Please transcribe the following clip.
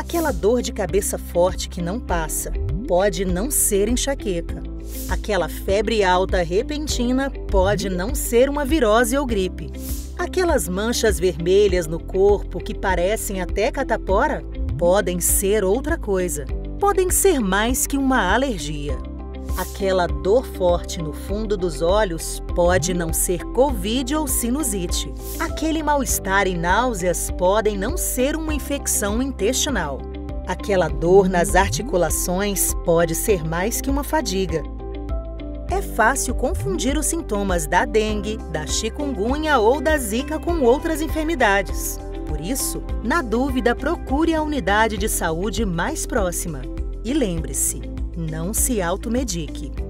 Aquela dor de cabeça forte que não passa pode não ser enxaqueca. Aquela febre alta repentina pode não ser uma virose ou gripe. Aquelas manchas vermelhas no corpo que parecem até catapora podem ser outra coisa. Podem ser mais que uma alergia. Aquela dor forte no fundo dos olhos pode não ser Covid ou sinusite. Aquele mal-estar e náuseas podem não ser uma infecção intestinal. Aquela dor nas articulações pode ser mais que uma fadiga. É fácil confundir os sintomas da dengue, da chikungunya ou da zika com outras enfermidades. Por isso, na dúvida, procure a unidade de saúde mais próxima. E lembre-se, não se automedique.